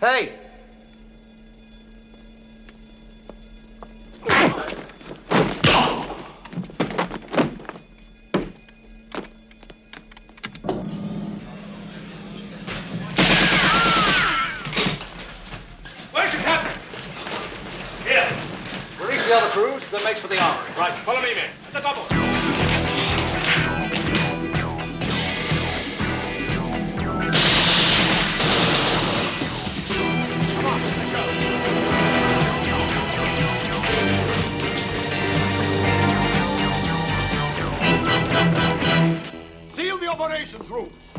Hey! Where's your captain? Here. Release the other crews, That makes for the armory. Right, follow me, men. At the double. Operations room.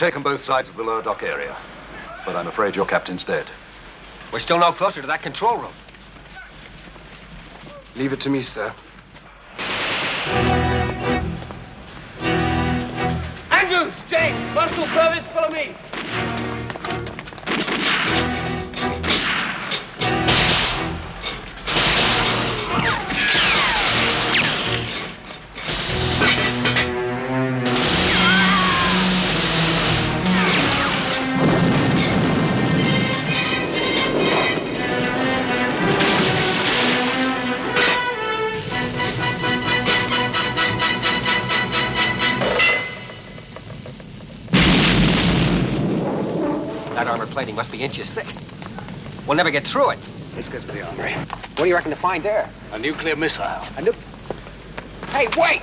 Taken both sides of the lower dock area, but I'm afraid your captain's dead. We're still no closer to that control room. Leave it to me, sir. Andrews, James, Marshal Purvis, follow me. That armor plating must be inches thick. We'll never get through it. Let's get to the armory. What do you reckon to find there? A nuclear missile. A nu- Hey, wait!